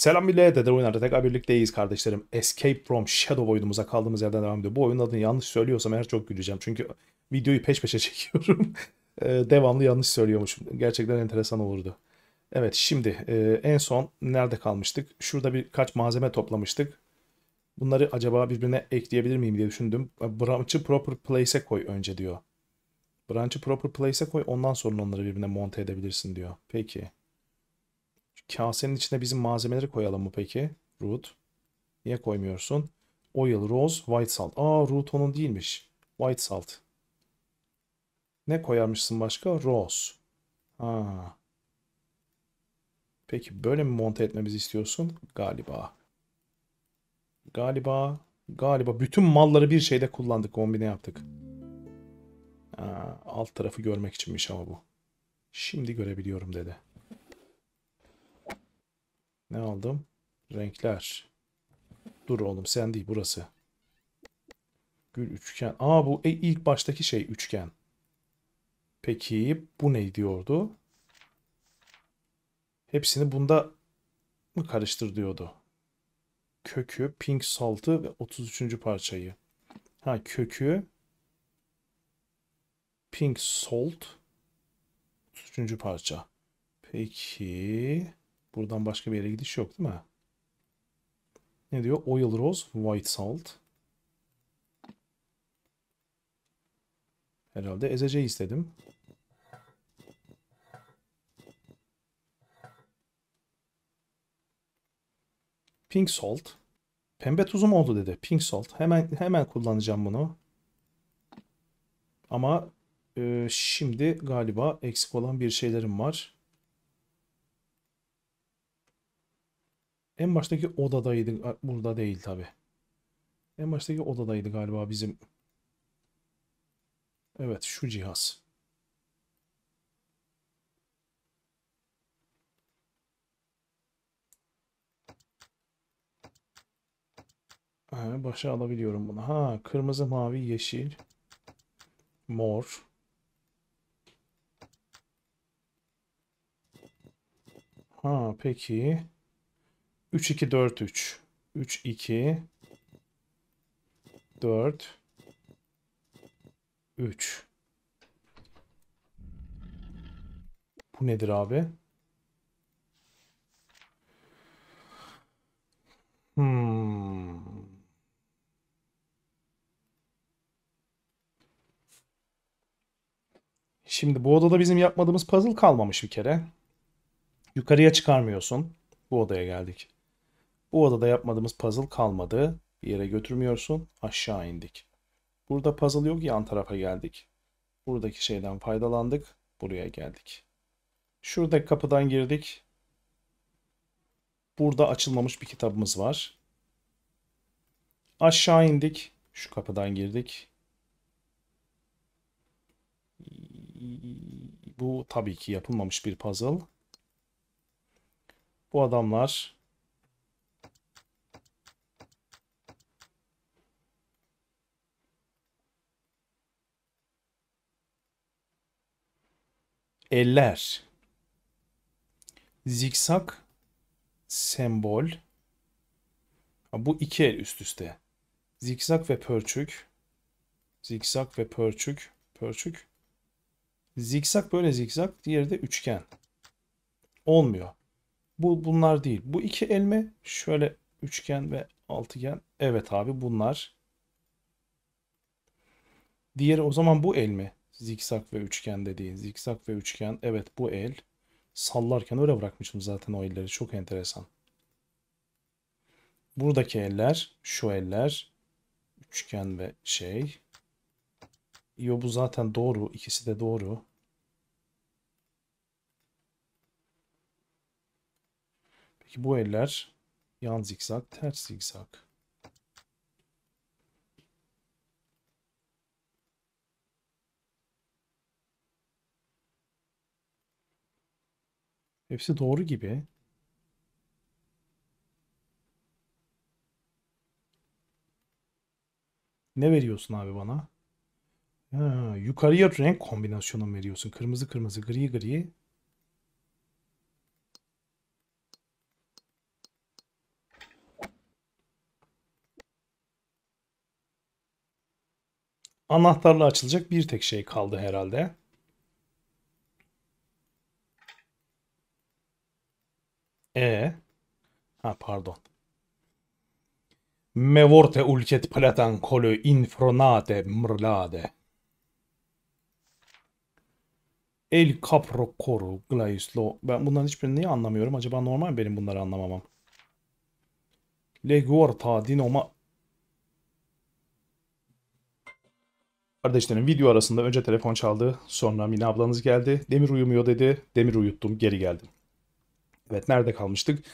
Selam millet, Dede Oyunlar'da tekrar birlikteyiz kardeşlerim. Escape from Shadow oyunumuza kaldığımız yerden devam ediyor. Bu oyunun adını yanlış söylüyorsam eğer çok güleceğim. Çünkü videoyu peş peşe çekiyorum. Ee, Devamlı yanlış söylüyormuşum. Gerçekten enteresan olurdu. Evet şimdi e, en son nerede kalmıştık? Şurada birkaç malzeme toplamıştık. Bunları acaba birbirine ekleyebilir miyim diye düşündüm. Branch'ı proper place'e koy önce diyor. Branch'ı proper place'e koy ondan sonra onları birbirine monte edebilirsin diyor. Peki. Kasenin içine bizim malzemeleri koyalım mı peki? Root. Niye koymuyorsun? Oil, rose, white salt. Aa root onun değilmiş. White salt. Ne koyarmışsın başka? Rose. Ha. Peki böyle mi monte etmemizi istiyorsun? Galiba. Galiba. Galiba bütün malları bir şeyde kullandık. Kombine yaptık. Ha, alt tarafı görmek içinmiş ama bu. Şimdi görebiliyorum dedi. Ne aldım? Renkler. Dur oğlum sen değil burası. Gül üçgen. Aa bu e, ilk baştaki şey üçgen. Peki bu ne diyordu? Hepsini bunda mı karıştır diyordu. Kökü, pink saltı ve 33. parçayı. Ha kökü, pink salt, 33. parça. Peki buradan başka bir yere gidiş yok değil mi? Ne diyor? Oil rose, white salt. Herhalde ezeceği istedim. Pink salt. Pembe tuzum oldu dedi. Pink salt. Hemen hemen kullanacağım bunu. Ama e, şimdi galiba eksik olan bir şeylerim var. En baştaki odadaydı. Burada değil tabi. En baştaki odadaydı galiba bizim. Evet şu cihaz. Ha, başa alabiliyorum bunu. Ha kırmızı, mavi, yeşil, mor. Ha peki. 3 2 4 3. 3 2 4 3. Bu nedir abi? Hmm. Şimdi bu odada bizim yapmadığımız puzzle kalmamış bir kere. Yukarıya çıkarmıyorsun. Bu odaya geldik. Bu odada yapmadığımız puzzle kalmadı. Bir yere götürmüyorsun. Aşağı indik. Burada puzzle yok. Yan tarafa geldik. Buradaki şeyden faydalandık. Buraya geldik. Şuradaki kapıdan girdik. Burada açılmamış bir kitabımız var. Aşağı indik. Şu kapıdan girdik. Bu tabii ki yapılmamış bir puzzle. Bu adamlar eller zikzak sembol. Bu iki el üst üste. Zikzak ve pörçük. Zikzak ve pörçük pörçük. Zikzak böyle zikzak diğeri de üçgen. Olmuyor. Bu bunlar değil. Bu iki el mi? Şöyle üçgen ve altıgen. Evet abi bunlar. Diğeri o zaman bu el mi Zikzak ve üçgen dediğin. Zikzak ve üçgen. Evet bu el. Sallarken öyle bırakmışım zaten o elleri. Çok enteresan. Buradaki eller. Şu eller. Üçgen ve şey. Yo bu zaten doğru. İkisi de doğru. Peki bu eller yan zikzak, ters zikzak. Hepsi doğru gibi. Ne veriyorsun abi bana? Ha, yukarıya renk kombinasyonu veriyorsun. Kırmızı kırmızı, gri gri. Anahtarla açılacak bir tek şey kaldı herhalde. E. Ha pardon. Me vorte ulket platan kolu infronate mrlade. El capro koru glaislo. Ben bunların hiçbirini niye anlamıyorum? Acaba normal benim bunları anlamamam. Legorta dinoma Kardeşlerim video arasında önce telefon çaldı. Sonra Mine ablanız geldi. Demir uyumuyor dedi. Demir uyuttum. Geri geldim. Evet nerede kalmıştık?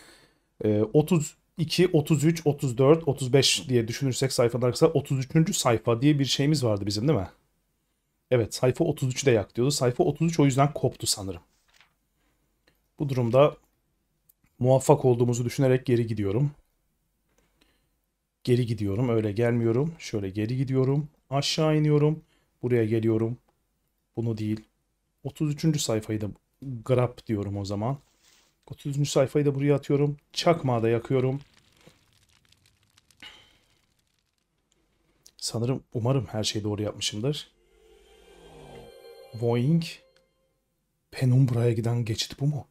Ee, 32, 33, 34, 35 diye düşünürsek sayfalar kısa 33. sayfa diye bir şeyimiz vardı bizim değil mi? Evet sayfa 33'ü de yak diyordu. Sayfa 33 o yüzden koptu sanırım. Bu durumda muvaffak olduğumuzu düşünerek geri gidiyorum. Geri gidiyorum. Öyle gelmiyorum. Şöyle geri gidiyorum. Aşağı iniyorum. Buraya geliyorum. Bunu değil. 33. sayfayı da grab diyorum o zaman. 33. sayfayı da buraya atıyorum. Çakmağı da yakıyorum. Sanırım, umarım her şeyi doğru yapmışımdır. Voing. Penumbra'ya giden geçit bu mu?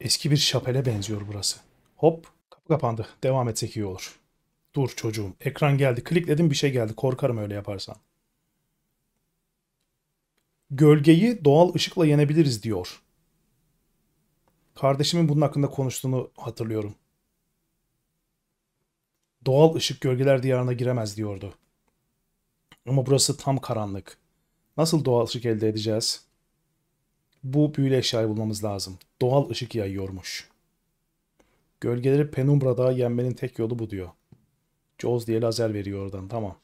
Eski bir şapele benziyor burası. Hop, kapı kapandı. Devam etsek iyi olur. Dur çocuğum. Ekran geldi. Klikledim bir şey geldi. Korkarım öyle yaparsan. Gölgeyi doğal ışıkla yenebiliriz diyor. Kardeşimin bunun hakkında konuştuğunu hatırlıyorum. Doğal ışık gölgeler diyarına giremez diyordu. Ama burası tam karanlık. Nasıl doğal ışık elde edeceğiz? Bu büyülü eşyayı bulmamız lazım. Doğal ışık yayıyormuş. Gölgeleri penumbrada yenmenin tek yolu bu diyor. Jaws diye lazer veriyor oradan. Tamam.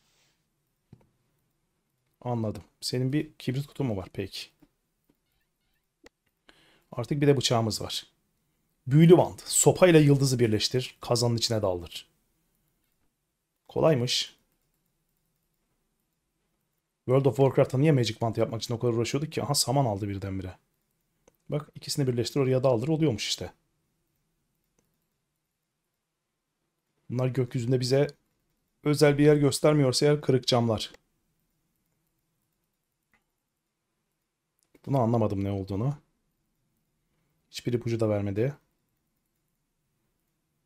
Anladım. Senin bir kibrit kutun mu var? Peki. Artık bir de bıçağımız var. Büyülü bant. Sopayla yıldızı birleştir. Kazanın içine daldır. Kolaymış. World of Warcraft'ta niye Magic Band yapmak için o kadar uğraşıyorduk ki? Aha saman aldı birdenbire. Bak ikisini birleştir oraya daldır oluyormuş işte. Bunlar gökyüzünde bize özel bir yer göstermiyorsa eğer kırık camlar. Bunu anlamadım ne olduğunu. Hiçbir ipucu da vermedi.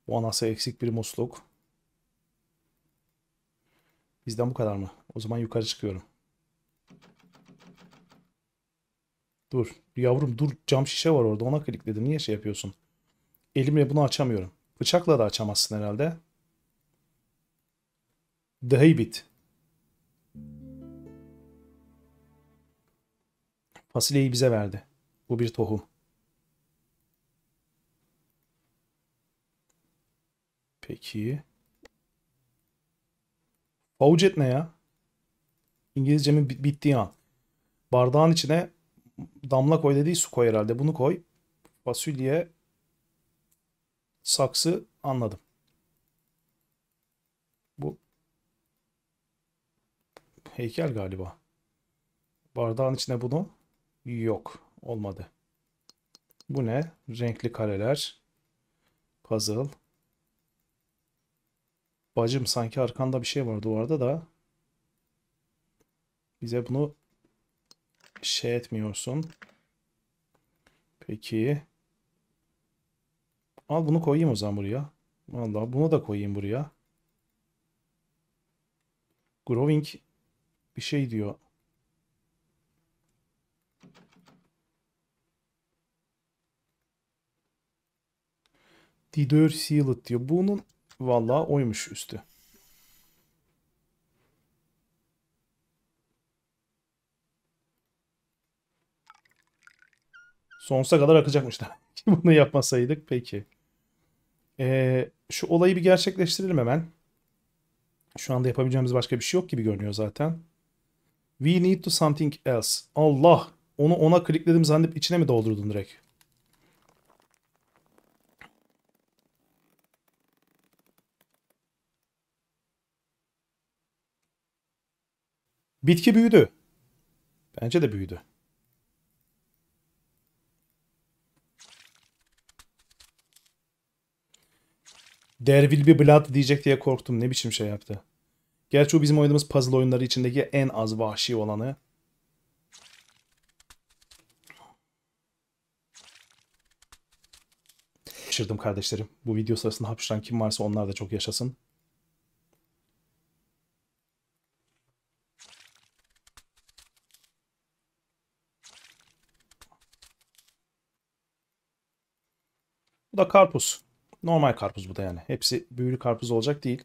Bu anası eksik bir musluk. Bizden bu kadar mı? O zaman yukarı çıkıyorum. Dur. Yavrum dur. Cam şişe var orada. Ona klikledim. Niye şey yapıyorsun? Elimle bunu açamıyorum. Bıçakla da açamazsın herhalde. The Habit. Fasulyeyi bize verdi. Bu bir tohum. Peki. Faucet ne ya? İngilizcemin bittiği an. Bardağın içine damla koy dediği su koy herhalde. Bunu koy. Fasulye saksı anladım. Bu heykel galiba. Bardağın içine bunu yok. Olmadı. Bu ne? Renkli kareler. Puzzle. Bacım sanki arkanda bir şey vardı orada da. Bize bunu şey etmiyorsun. Peki. Al bunu koyayım o zaman buraya. Vallahi bunu da koyayım buraya. Growing bir şey diyor. Didör Sealed diyor. Bunun vallahi oymuş üstü. Sonsuza kadar akacakmış da. Bunu yapmasaydık peki. Ee, şu olayı bir gerçekleştirelim hemen. Şu anda yapabileceğimiz başka bir şey yok gibi görünüyor zaten. We need to something else. Allah! Onu ona klikledim zannedip içine mi doldurdun direkt? Bitki büyüdü. Bence de büyüdü. There will be blood diyecek diye korktum. Ne biçim şey yaptı. Gerçi o bizim oynadığımız puzzle oyunları içindeki en az vahşi olanı. Şaşırdım kardeşlerim. Bu video sırasında hapşıran kim varsa onlar da çok yaşasın. Da karpuz. Normal karpuz bu da yani. Hepsi büyülü karpuz olacak değil.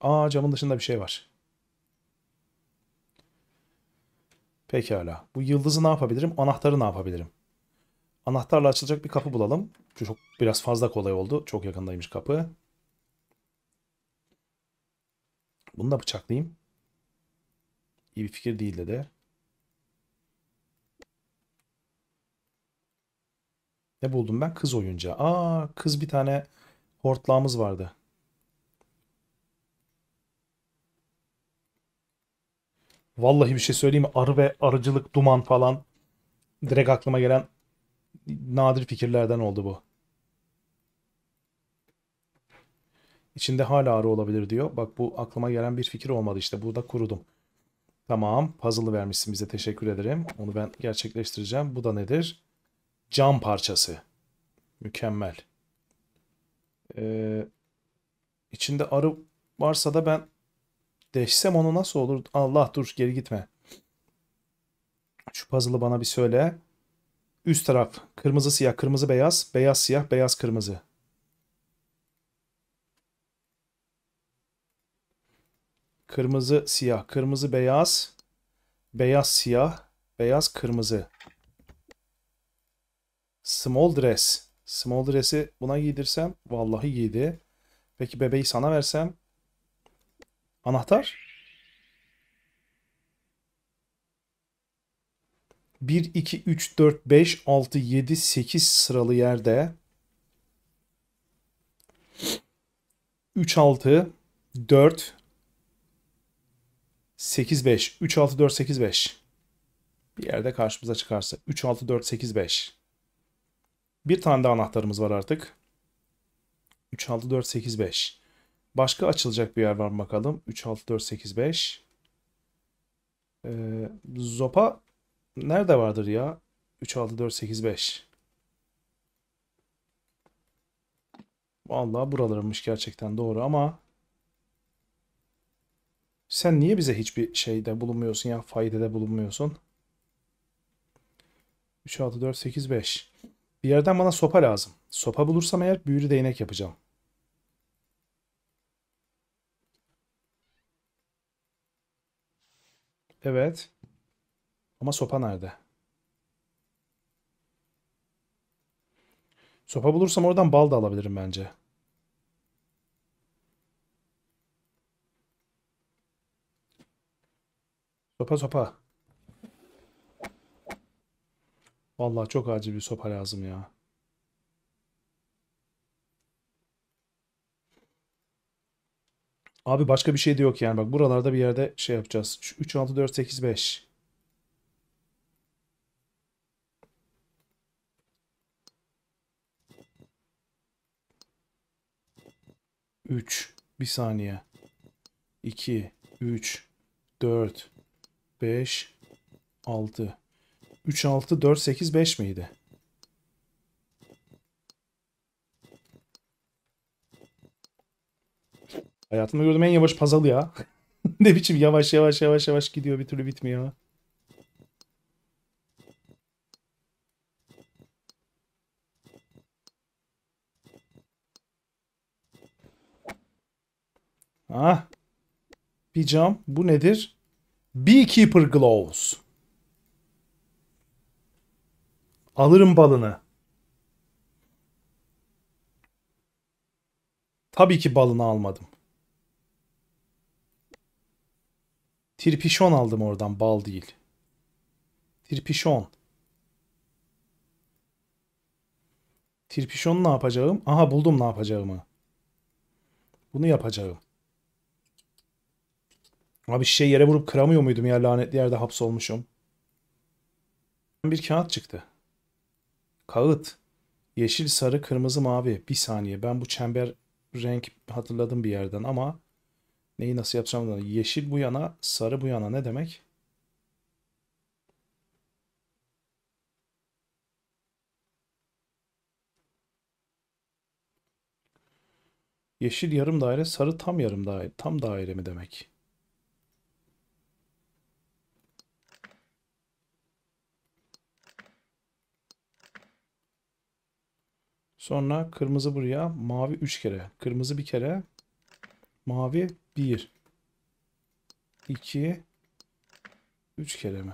Aa camın dışında bir şey var. Pekala. Bu yıldızı ne yapabilirim? Anahtarı ne yapabilirim? Anahtarla açılacak bir kapı bulalım. Çok biraz fazla kolay oldu. Çok yakındaymış kapı. Bunu da bıçaklayayım. İyi bir fikir değil dedi. Ne buldum ben? Kız oyuncağı. Aa, kız bir tane hortlağımız vardı. Vallahi bir şey söyleyeyim mi? Arı ve arıcılık, duman falan direkt aklıma gelen nadir fikirlerden oldu bu. İçinde hala arı olabilir diyor. Bak bu aklıma gelen bir fikir olmadı işte. Burada kurudum. Tamam. Puzzle'ı vermişsin bize. Teşekkür ederim. Onu ben gerçekleştireceğim. Bu da nedir? Cam parçası. Mükemmel. Ee, içinde arı varsa da ben deşsem onu nasıl olur? Allah dur geri gitme. Şu puzzle'ı bana bir söyle. Üst taraf kırmızı siyah kırmızı beyaz beyaz siyah beyaz kırmızı. Kırmızı siyah kırmızı beyaz beyaz siyah beyaz kırmızı. Small dress. Small dress'i buna giydirsem vallahi giydi. Peki bebeği sana versem anahtar? 1, 2, 3, 4, 5, 6, 7, 8 sıralı yerde 3, 6, 4, 8, 5. 3, 6, 4, 8, 5. Bir yerde karşımıza çıkarsa. 3, 6, 4, 8, 5. Bir tane daha anahtarımız var artık. 3, 6, 4, 8, 5. Başka açılacak bir yer var mı bakalım. 3, 6, 4, 8, 5. Ee, zopa nerede vardır ya? 3, 6, 4, 8, 5. Vallahi buralarmış gerçekten doğru ama sen niye bize hiçbir şeyde bulunmuyorsun ya? Faydada bulunmuyorsun. 3, 6, 4, 8, 5. Bir yerden bana sopa lazım. Sopa bulursam eğer büyülü değnek yapacağım. Evet. Ama sopa nerede? Sopa bulursam oradan bal da alabilirim bence. Sopa sopa. Vallahi çok acil bir sopa lazım ya. Abi başka bir şey de yok yani. Bak buralarda bir yerde şey yapacağız. Şu 3, 6, 4, 8, 5. Üç. Bir saniye. İki. Üç. Dört. Beş. Altı. 3, 6, 4, 8, 5 miydi? Hayatımda gördüğüm en yavaş puzzle ya. ne biçim yavaş yavaş yavaş yavaş gidiyor bir türlü bitmiyor. Ah. Bir cam. Bu nedir? Beekeeper Gloves. Alırım balını. Tabii ki balını almadım. Tirpişon aldım oradan bal değil. Tirpişon. Tirpişon ne yapacağım? Aha buldum ne yapacağımı. Bunu yapacağım. Abi şişeyi yere vurup kıramıyor muydum ya lanetli yerde hapsolmuşum. Bir kağıt çıktı. Kağıt. Yeşil, sarı, kırmızı, mavi. Bir saniye. Ben bu çember renk hatırladım bir yerden ama neyi nasıl yapacağım da. Yeşil bu yana, sarı bu yana ne demek? Yeşil yarım daire, sarı tam yarım daire. Tam daire mi demek? Sonra kırmızı buraya, mavi 3 kere. Kırmızı bir kere, mavi 1. 2 3 kere mi?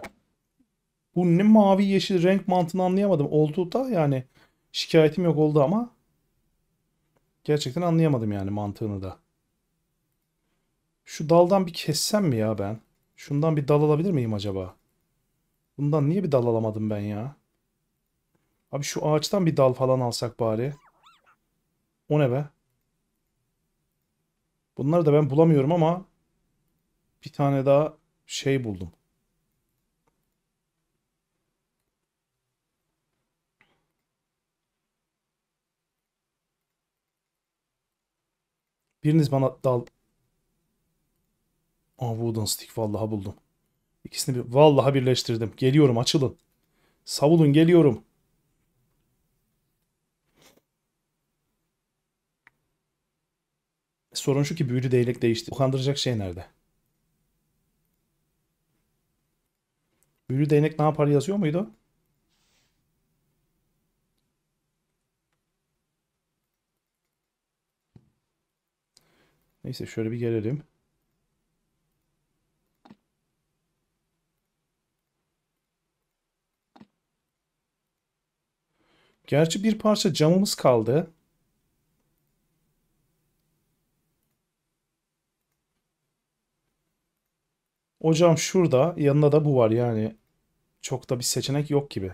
Bu ne mavi yeşil renk mantığını anlayamadım. Oldu da yani şikayetim yok oldu ama gerçekten anlayamadım yani mantığını da. Şu daldan bir kessem mi ya ben? Şundan bir dal alabilir miyim acaba? Bundan niye bir dal alamadım ben ya? Abi şu ağaçtan bir dal falan alsak bari. O ne be? Bunları da ben bulamıyorum ama bir tane daha şey buldum. Biriniz bana dal... Aa wooden stick vallahi buldum. İkisini bir vallahi birleştirdim. Geliyorum açılın. Savulun geliyorum. Sorun şu ki büyülü değnek değişti. Ukandıracak şey nerede? Büyülü değnek ne yapar yazıyor muydu? Neyse şöyle bir gelelim. Gerçi bir parça camımız kaldı. O cam şurada. Yanında da bu var yani. Çok da bir seçenek yok gibi.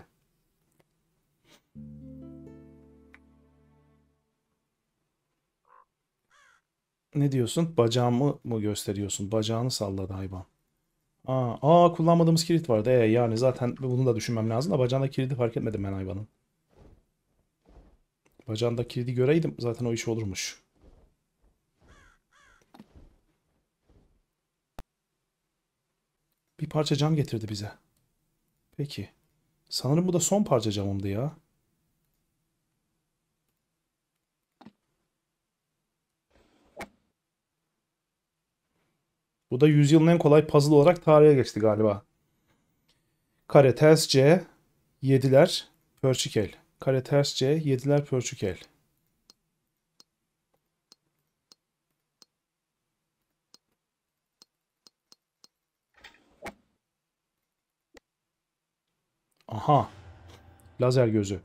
Ne diyorsun? Bacağımı mı gösteriyorsun? Bacağını salladı hayvan. Aa, aa kullanmadığımız kilit vardı. E, yani zaten bunu da düşünmem lazım da bacağında kilidi fark etmedim ben hayvanın. Bacağında kilidi göreydim zaten o iş olurmuş. Bir parça cam getirdi bize. Peki. Sanırım bu da son parça camımdı ya. Bu da yüzyılın en kolay puzzle olarak tarihe geçti galiba. Kare ters C, yediler, pörçükel. Kare ters C, yediler, pörçükel. Aha. Lazer gözü.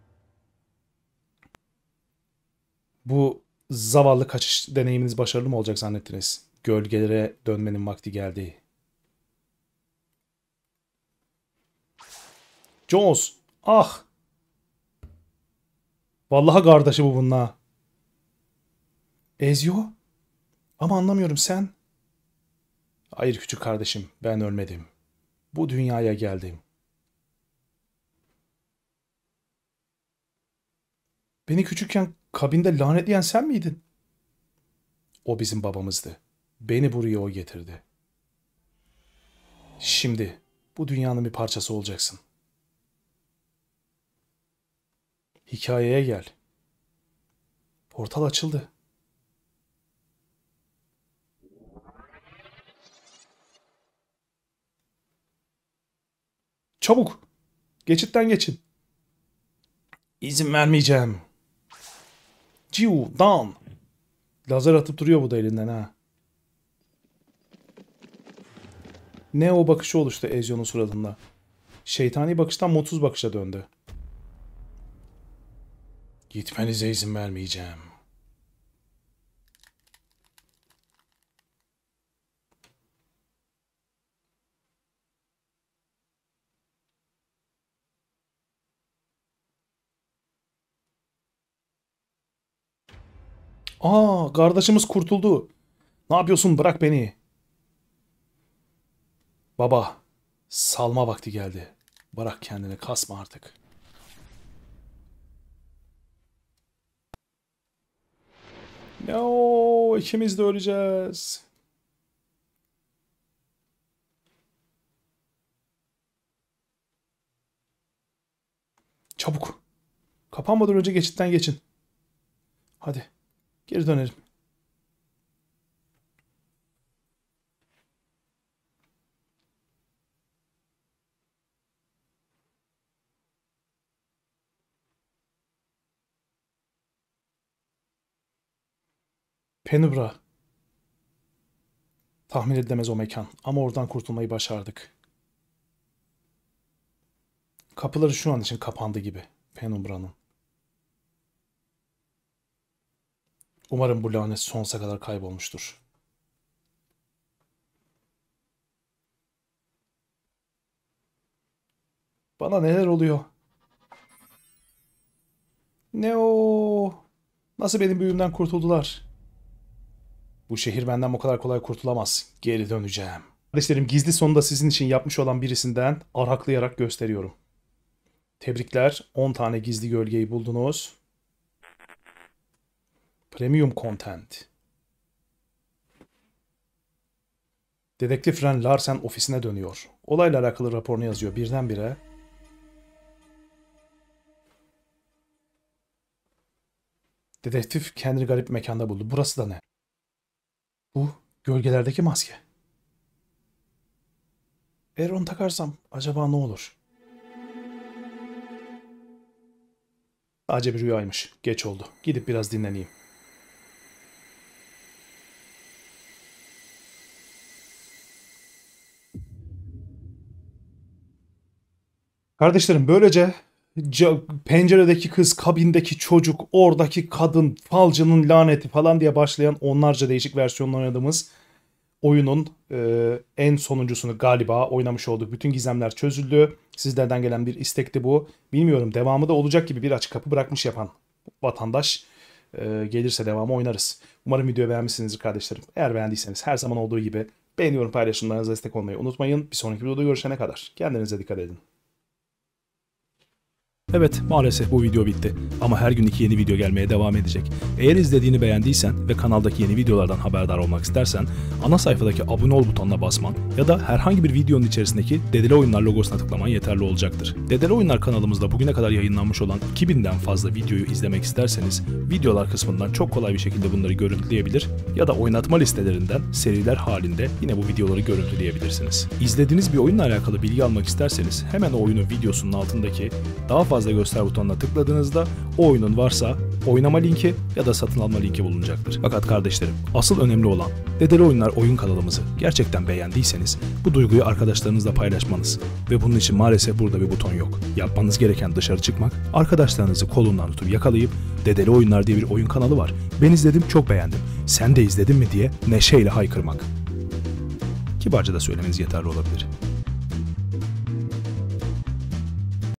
Bu zavallı kaçış deneyiminiz başarılı mı olacak zannettiniz? Gölgelere dönmenin vakti geldi. Jones. Ah. Vallahi kardeşi bu bununla. Ezio. Ama anlamıyorum sen. Hayır küçük kardeşim ben ölmedim. Bu dünyaya geldim. Beni küçükken kabinde lanetleyen sen miydin? O bizim babamızdı. Beni buraya o getirdi. Şimdi bu dünyanın bir parçası olacaksın. Hikayeye gel. Portal açıldı. Çabuk. Geçitten geçin. İzin vermeyeceğim. Ciu, down. Lazer atıp duruyor bu da elinden ha. Ne o bakışı oluştu Ezio'nun suratında. Şeytani bakıştan mutsuz bakışa döndü. Gitmenize izin vermeyeceğim. Aa, kardeşimiz kurtuldu. Ne yapıyorsun? Bırak beni. Baba, salma vakti geldi. Bırak kendini kasma artık. No, ikimiz de öleceğiz. Çabuk. Kapanmadan önce geçitten geçin. Hadi. Geri dönelim. Penubra. Tahmin edilemez o mekan ama oradan kurtulmayı başardık. Kapıları şu an için kapandı gibi Penumbra'nın. Umarım bu lanet sonsuza kadar kaybolmuştur. Bana neler oluyor? Ne o? Nasıl benim büyümden kurtuldular? Bu şehir benden bu kadar kolay kurtulamaz. Geri döneceğim. Kardeşlerim gizli sonunda sizin için yapmış olan birisinden araklayarak gösteriyorum. Tebrikler. 10 tane gizli gölgeyi buldunuz. Premium content. Dedektif Ren Larsen ofisine dönüyor. Olayla alakalı raporunu yazıyor birdenbire. Dedektif kendini garip mekanda buldu. Burası da ne? Bu gölgelerdeki maske. Eğer onu takarsam acaba ne olur? Sadece bir rüyaymış. Geç oldu. Gidip biraz dinleneyim. Kardeşlerim böylece penceredeki kız, kabindeki çocuk, oradaki kadın, falcının laneti falan diye başlayan onlarca değişik versiyonla oynadığımız oyunun e, en sonuncusunu galiba oynamış olduk. Bütün gizemler çözüldü. Sizlerden gelen bir istekti bu. Bilmiyorum devamı da olacak gibi bir açık kapı bırakmış yapan vatandaş. E, gelirse devamı oynarız. Umarım videoyu beğenmişsinizdir kardeşlerim. Eğer beğendiyseniz her zaman olduğu gibi beğeniyorum paylaşımlarınıza destek olmayı unutmayın. Bir sonraki videoda görüşene kadar kendinize dikkat edin. Evet maalesef bu video bitti ama her gün iki yeni video gelmeye devam edecek. Eğer izlediğini beğendiysen ve kanaldaki yeni videolardan haberdar olmak istersen ana sayfadaki abone ol butonuna basman ya da herhangi bir videonun içerisindeki Dedele Oyunlar logosuna tıklaman yeterli olacaktır. Dedele Oyunlar kanalımızda bugüne kadar yayınlanmış olan 2000'den fazla videoyu izlemek isterseniz videolar kısmından çok kolay bir şekilde bunları görüntüleyebilir ya da oynatma listelerinden seriler halinde yine bu videoları görüntüleyebilirsiniz. İzlediğiniz bir oyunla alakalı bilgi almak isterseniz hemen o oyunun videosunun altındaki daha fazla göster butonuna tıkladığınızda o oyunun varsa oynama linki ya da satın alma linki bulunacaktır. Fakat kardeşlerim asıl önemli olan Dedeli Oyunlar oyun kanalımızı gerçekten beğendiyseniz bu duyguyu arkadaşlarınızla paylaşmanız ve bunun için maalesef burada bir buton yok. Yapmanız gereken dışarı çıkmak, arkadaşlarınızı kolundan tutup yakalayıp Dedeli Oyunlar diye bir oyun kanalı var. Ben izledim çok beğendim. Sen de izledin mi diye neşeyle haykırmak. Kibarca da söylemeniz yeterli olabilir.